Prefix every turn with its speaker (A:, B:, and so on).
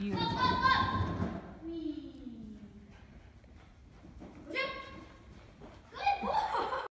A: Beautiful.